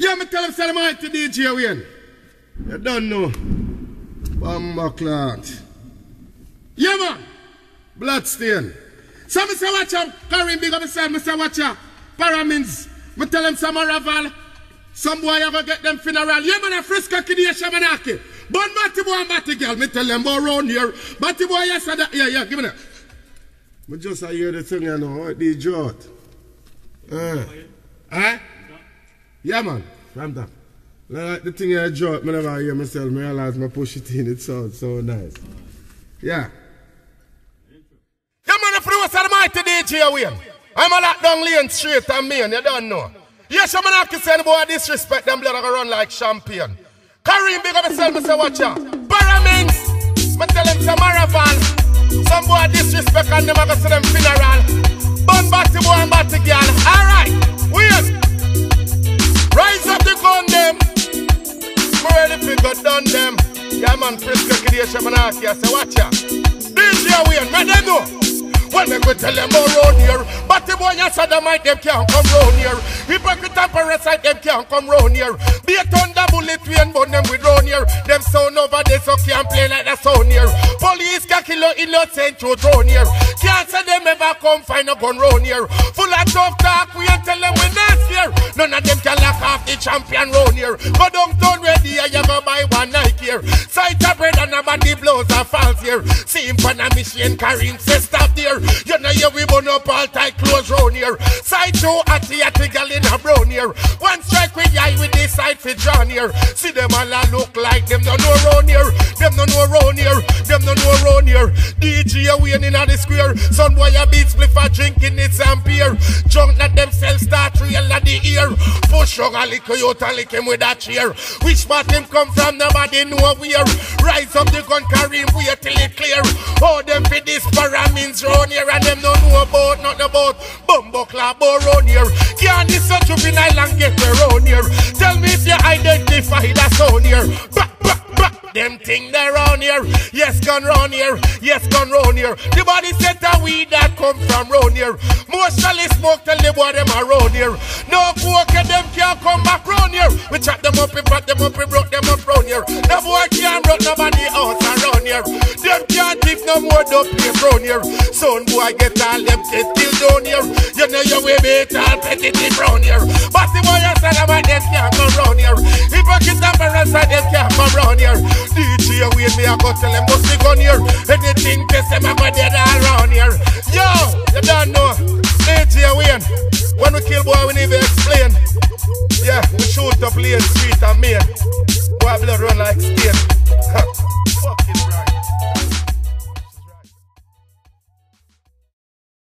Yeah, me tell him say the to DJ Wayne. You don't know. Bamba clant. Yeah, man. Bloodstain. So me say watch out. Karim big up himself. Me say watch out. Paramins. Me tell him some Raval. Some boy ever get them funeral. Yeah, man, a Frisco Kiddy Shamanaki. But Batty boy and Batty girl. Me tell them about round here. Batty boy, yes, that. Yeah, yeah, give me that. Me just I hear the thing, you know. The jot. Uh. Eh? Yeah, man. From that. Like the thing I jot, me I hear myself. Me realize me push it in. It sounds so nice. Yeah. Yeah, man, if you was the mighty DJ Wayne. I'm a lot down lane straight and main, you don't know. Yes, I'm not saying boy disrespect them blood I run like champagne. Karim big up himself, Mr. Watcher. Paramins, me tell him some marathon. Some boy disrespect and them I go to them funeral. Bun batty boy and batty girl. Alright, wait. Go done them. Yeah man, Frisco Shamanaki, I say watch ya. DJ Wayne, let them know. Well, me go tell them around here. But the boy and sodomite, them can't come round here. Hypocrite and parasite, them can't come round here. Be a thunder bullet, we and burn them with round here. Them sound over there, so can't play like the sound here. Police can kill a innocent drone here. Can't say them ever come find a gun round here. Full of tough talk, we and tell them we not scared. None of them can lock off the champion round here. Go downtown here. See him on a mission, Karim say stop there. You know you we burn up all tight clothes round here. Side show at the at the girl in a brown here. One strike with eye with this side for John here. See them all a look like them no know round here. Them no know DJ Wayne in the square. Son boy a beat split for drinking it's ampere. Junk let themselves start real at the ear. On a lick you and lick him with that chair. Which part him come from nobody know where. Rise up the gun carry him wait till it clear. All Oh them for this paramins round here and them no know about nothing about bumbo clap round here. Can't this a juvenile and get around here. Tell me if you identify that sound here. Them thing they round here. Yes, gone round here. Yes, gone round here. The body a weed that come from round here. Mostly smoke tell the boy them around here. No coke them can't come back round here. We chop them up, we pat them up, we broke them up round here. The boy can't run nobody out around here. Them can't give no more dope play round here. Son boy get all them get killed down here. You know you way all petty round here. But the boy you said about them can't come round here. Hypocrite and parasite them can't come round here. DJ Wayne me I go tell them must be gun here. Anything test them I go dead all round here. Yo, you don't know. DJ Wayne. When we kill boy we to explain. Yeah, we shoot up lane street and main. Boy blood run like stain.